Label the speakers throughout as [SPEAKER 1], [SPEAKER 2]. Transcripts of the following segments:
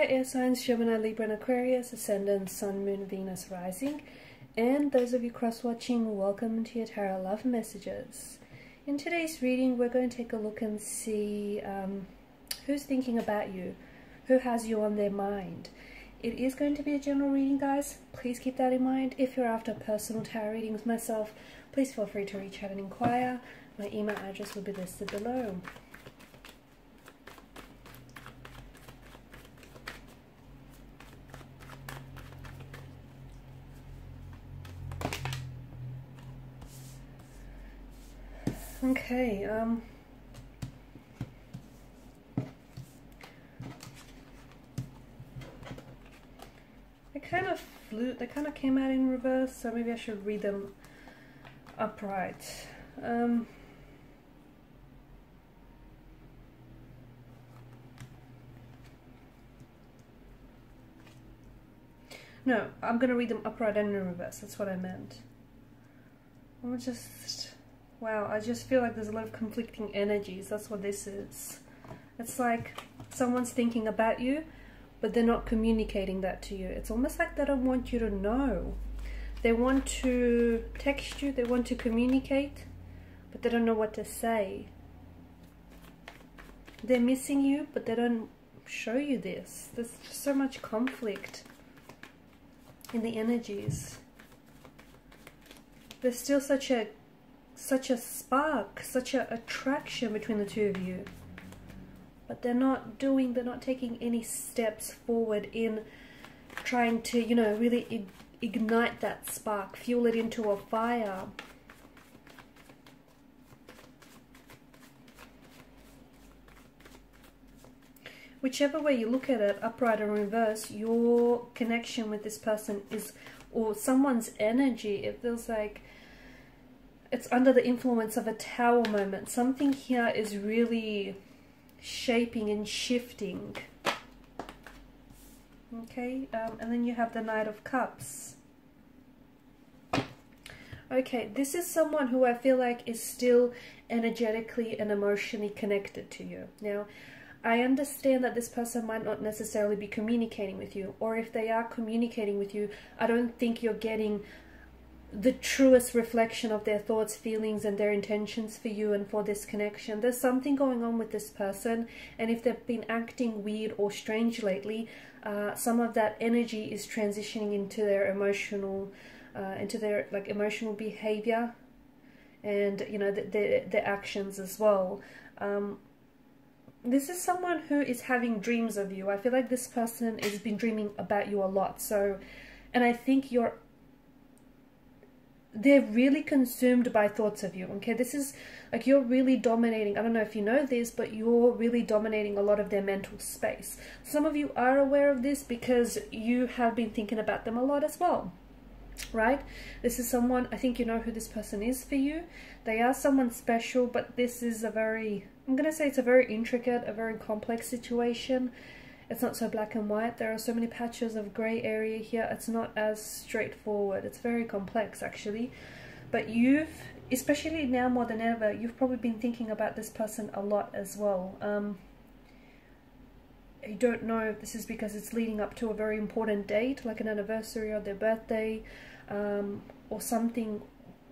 [SPEAKER 1] Hi air signs Gemini, Libra and Aquarius, Ascendant, Sun, Moon, Venus, Rising. And those of you cross-watching, welcome to your Tarot Love Messages. In today's reading, we're going to take a look and see um, who's thinking about you, who has you on their mind. It is going to be a general reading, guys. Please keep that in mind. If you're after personal tarot readings myself, please feel free to reach out and inquire. My email address will be listed below. Okay, um... They kind of flew, they kind of came out in reverse, so maybe I should read them upright. Um... No, I'm gonna read them upright and in reverse, that's what I meant. I'm just Wow, I just feel like there's a lot of conflicting energies. That's what this is. It's like someone's thinking about you, but they're not communicating that to you. It's almost like they don't want you to know. They want to text you, they want to communicate, but they don't know what to say. They're missing you, but they don't show you this. There's just so much conflict in the energies. There's still such a such a spark, such an attraction between the two of you. But they're not doing, they're not taking any steps forward in trying to, you know, really ignite that spark, fuel it into a fire. Whichever way you look at it, upright or reverse, your connection with this person is, or someone's energy, it feels like it's under the influence of a tower moment. Something here is really shaping and shifting. Okay, um, and then you have the Knight of Cups. Okay, this is someone who I feel like is still energetically and emotionally connected to you. Now, I understand that this person might not necessarily be communicating with you, or if they are communicating with you, I don't think you're getting the truest reflection of their thoughts, feelings, and their intentions for you and for this connection. There's something going on with this person, and if they've been acting weird or strange lately, uh, some of that energy is transitioning into their emotional, uh, into their like emotional behavior, and you know their their actions as well. Um, this is someone who is having dreams of you. I feel like this person has been dreaming about you a lot. So, and I think you're they're really consumed by thoughts of you okay? This is like you're really dominating i don't know if you know this but you're really dominating a lot of their mental space. Some of you are aware of this because you have been thinking about them a lot as well right? This is someone i think you know who this person is for you. They are someone special but this is a very i'm gonna say it's a very intricate a very complex situation it's not so black and white. There are so many patches of grey area here. It's not as straightforward. It's very complex actually. But you've, especially now more than ever, you've probably been thinking about this person a lot as well. Um, I don't know if this is because it's leading up to a very important date, like an anniversary or their birthday, um, or something,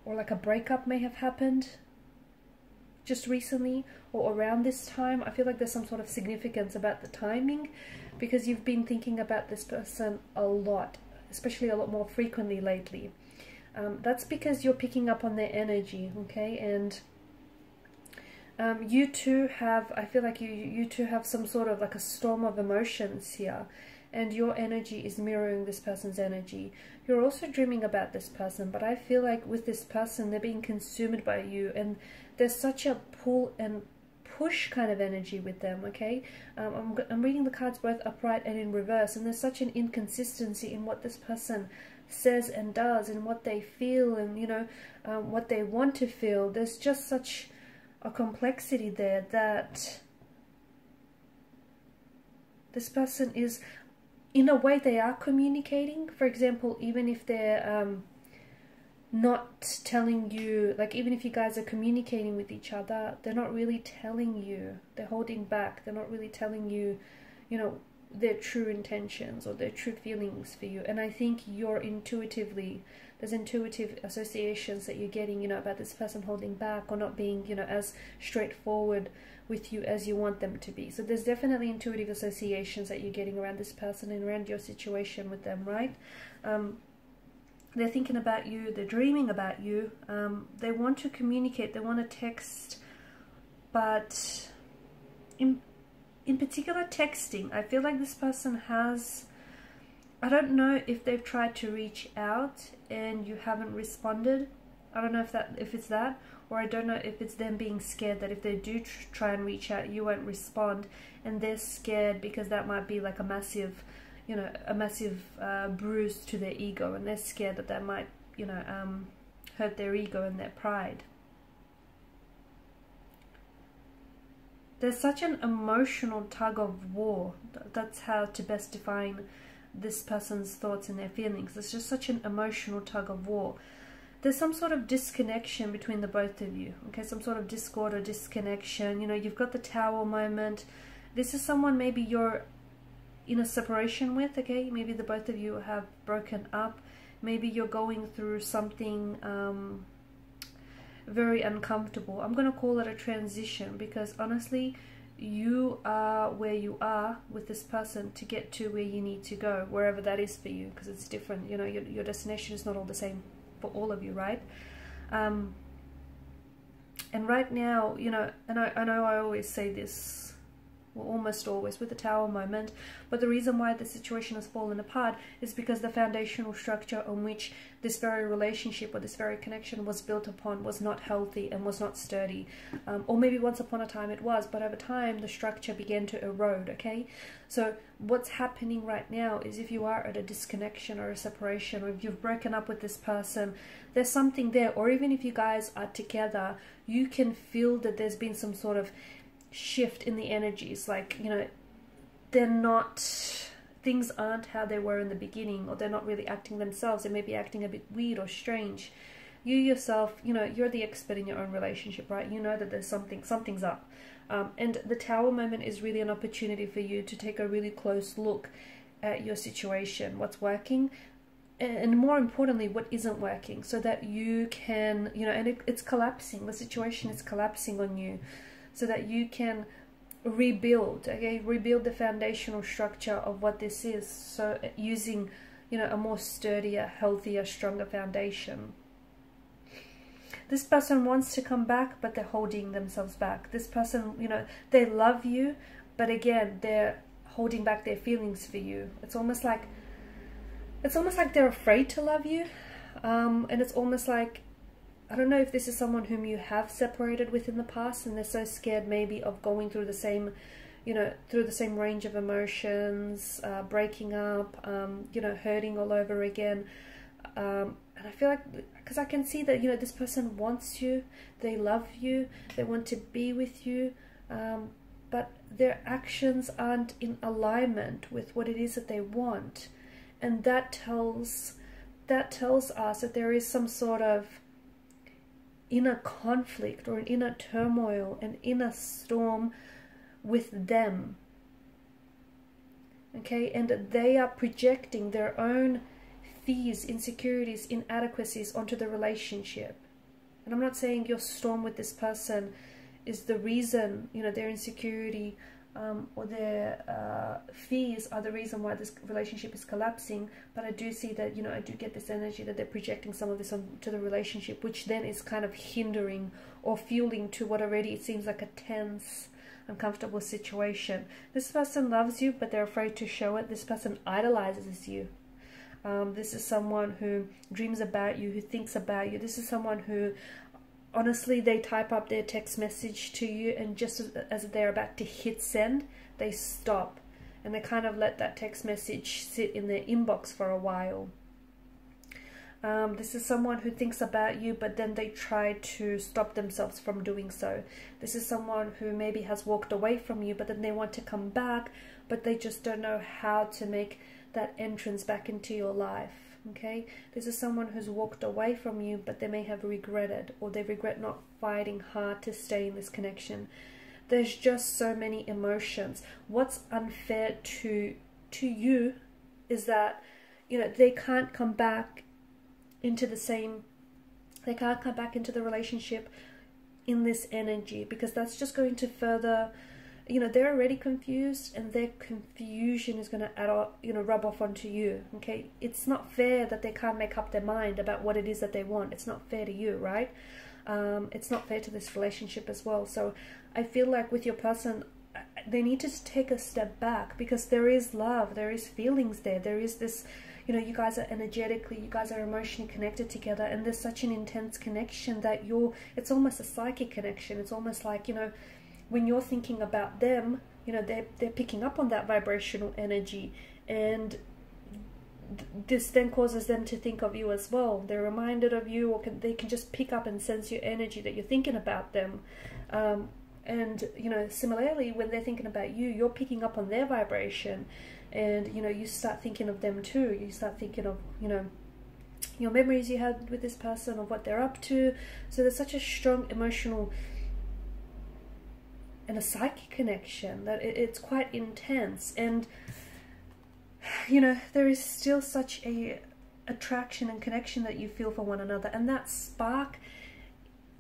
[SPEAKER 1] or like a breakup may have happened just recently or around this time. I feel like there's some sort of significance about the timing because you've been thinking about this person a lot, especially a lot more frequently lately. Um, that's because you're picking up on their energy, okay? And um, you two have, I feel like you, you two have some sort of like a storm of emotions here and your energy is mirroring this person's energy. You're also dreaming about this person, but I feel like with this person, they're being consumed by you and there's such a pull and push kind of energy with them, okay? Um, I'm, I'm reading the cards both upright and in reverse, and there's such an inconsistency in what this person says and does and what they feel and, you know, um, what they want to feel. There's just such a complexity there that this person is, in a way, they are communicating. For example, even if they're... Um, not telling you, like even if you guys are communicating with each other, they're not really telling you. They're holding back. They're not really telling you, you know, their true intentions or their true feelings for you. And I think you're intuitively there's intuitive associations that you're getting, you know, about this person holding back or not being, you know, as straightforward with you as you want them to be. So there's definitely intuitive associations that you're getting around this person and around your situation with them, right? Um, they're thinking about you, they're dreaming about you, um, they want to communicate, they want to text, but in in particular texting, I feel like this person has I don't know if they've tried to reach out and you haven't responded. I don't know if that if it's that or I don't know if it's them being scared that if they do tr try and reach out you won't respond and they're scared because that might be like a massive you know a massive uh, bruise to their ego and they're scared that that might you know um, hurt their ego and their pride. There's such an emotional tug of war. That's how to best define this person's thoughts and their feelings. It's just such an emotional tug of war. There's some sort of disconnection between the both of you. Okay, some sort of discord or disconnection. You know, you've got the tower moment. This is someone maybe you're in a separation with. Okay, maybe the both of you have broken up. Maybe you're going through something um, very uncomfortable. I'm going to call it a transition because honestly, you are where you are with this person to get to where you need to go, wherever that is for you, because it's different. You know, your, your destination is not all the same for all of you, right? Um, and right now, you know, and I, I know I always say this almost always with the tower moment. But the reason why the situation has fallen apart is because the foundational structure on which this very relationship or this very connection was built upon was not healthy and was not sturdy. Um, or maybe once upon a time it was, but over time the structure began to erode, okay? So what's happening right now is if you are at a disconnection or a separation or if you've broken up with this person, there's something there. Or even if you guys are together, you can feel that there's been some sort of shift in the energies. Like, you know, they're not, things aren't how they were in the beginning, or they're not really acting themselves. They may be acting a bit weird or strange. You yourself, you know, you're the expert in your own relationship, right? You know that there's something, something's up. Um, and the tower moment is really an opportunity for you to take a really close look at your situation, what's working, and more importantly, what isn't working, so that you can, you know, and it, it's collapsing. The situation is collapsing on you so that you can rebuild okay? Rebuild the foundational structure of what this is so using you know a more sturdier healthier stronger foundation. This person wants to come back but they're holding themselves back. This person you know they love you but again they're holding back their feelings for you. It's almost like it's almost like they're afraid to love you um, and it's almost like I don't know if this is someone whom you have separated with in the past and they're so scared maybe of going through the same, you know, through the same range of emotions, uh, breaking up, um, you know, hurting all over again. Um, and I feel like, because I can see that, you know, this person wants you, they love you, they want to be with you, um, but their actions aren't in alignment with what it is that they want. And that tells, that tells us that there is some sort of inner conflict or an inner turmoil, an inner storm with them. Okay, and they are projecting their own fears, insecurities, inadequacies onto the relationship. And I'm not saying your storm with this person is the reason, you know, their insecurity um, or their uh, fears are the reason why this relationship is collapsing. But I do see that, you know, I do get this energy that they're projecting some of this onto the relationship, which then is kind of hindering or fueling to what already it seems like a tense, uncomfortable situation. This person loves you, but they're afraid to show it. This person idolizes you. Um, this is someone who dreams about you, who thinks about you. This is someone who honestly they type up their text message to you and just as, they're about to hit send they stop. And they kind of let that text message sit in their inbox for a while. Um, this is someone who thinks about you but then they try to stop themselves from doing so. This is someone who maybe has walked away from you but then they want to come back but they just don't know how to make that entrance back into your life okay? This is someone who's walked away from you but they may have regretted or they regret not fighting hard to stay in this connection. There's just so many emotions. What's unfair to to you is that you know they can't come back into the same they can't come back into the relationship in this energy because that's just going to further you know they're already confused and their confusion is going to add up you know rub off onto you okay? It's not fair that they can't make up their mind about what it is that they want. It's not fair to you right? Um, it's not fair to this relationship as well. So i feel like with your person uh, they need to take a step back because there is love there is feelings there. There is this you know you guys are energetically you guys are emotionally connected together and there's such an intense connection that you're it's almost a psychic connection. It's almost like you know when you're thinking about them, you know, they're, they're picking up on that vibrational energy and this then causes them to think of you as well. They're reminded of you or can, they can just pick up and sense your energy that you're thinking about them. Um, and, you know, similarly, when they're thinking about you, you're picking up on their vibration and, you know, you start thinking of them too. You start thinking of, you know, your memories you had with this person, of what they're up to. So there's such a strong emotional and a psychic connection that it, it's quite intense. And you know there is still such a attraction and connection that you feel for one another. And that spark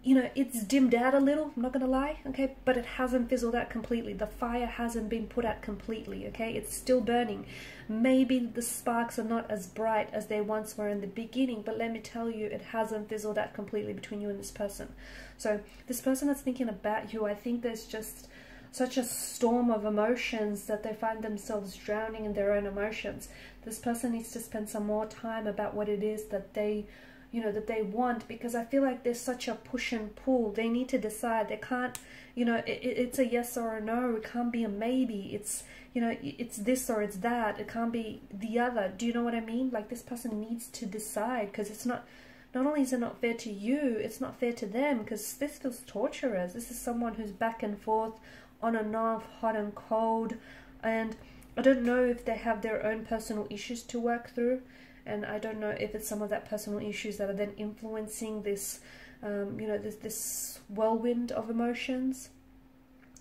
[SPEAKER 1] you know it's dimmed out a little i'm not gonna lie okay but it hasn't fizzled out completely. The fire hasn't been put out completely okay? It's still burning. Maybe the sparks are not as bright as they once were in the beginning but let me tell you it hasn't fizzled out completely between you and this person. So this person that's thinking about you i think there's just such a storm of emotions that they find themselves drowning in their own emotions. This person needs to spend some more time about what it is that they you know that they want because i feel like there's such a push and pull. They need to decide. They can't you know it, it's a yes or a no. It can't be a maybe. It's you know it's this or it's that. It can't be the other. Do you know what i mean? Like this person needs to decide because it's not not only is it not fair to you it's not fair to them because this feels torturous. This is someone who's back and forth on and off hot and cold. And i don't know if they have their own personal issues to work through and I don't know if it's some of that personal issues that are then influencing this, um, you know, this this whirlwind of emotions.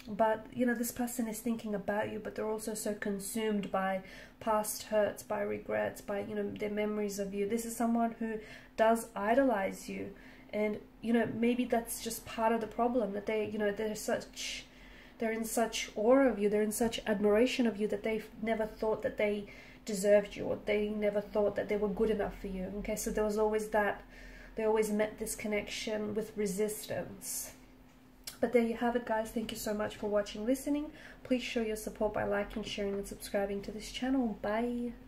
[SPEAKER 1] But you know, this person is thinking about you, but they're also so consumed by past hurts, by regrets, by you know their memories of you. This is someone who does idolize you, and you know maybe that's just part of the problem that they, you know, they're such they're in such awe of you, they're in such admiration of you that they've never thought that they deserved you or they never thought that they were good enough for you. Okay, so there was always that, they always met this connection with resistance. But there you have it guys. Thank you so much for watching, listening. Please show your support by liking, sharing and subscribing to this channel. Bye.